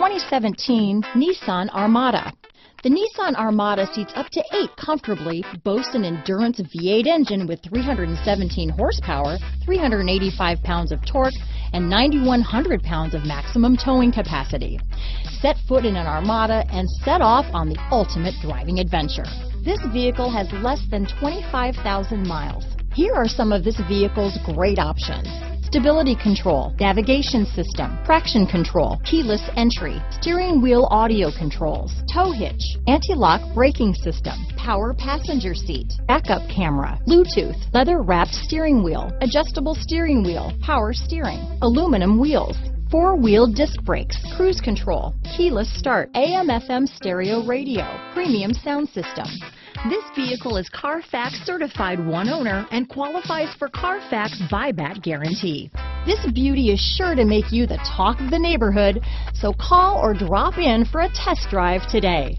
2017 Nissan Armada. The Nissan Armada seats up to eight comfortably, boasts an endurance V8 engine with 317 horsepower, 385 pounds of torque, and 9,100 pounds of maximum towing capacity. Set foot in an Armada and set off on the ultimate driving adventure. This vehicle has less than 25,000 miles. Here are some of this vehicle's great options stability control, navigation system, traction control, keyless entry, steering wheel audio controls, tow hitch, anti-lock braking system, power passenger seat, backup camera, Bluetooth, leather wrapped steering wheel, adjustable steering wheel, power steering, aluminum wheels, four-wheel disc brakes, cruise control, keyless start, AM FM stereo radio, premium sound system. This vehicle is Carfax certified one owner and qualifies for Carfax buyback guarantee. This beauty is sure to make you the talk of the neighborhood, so call or drop in for a test drive today.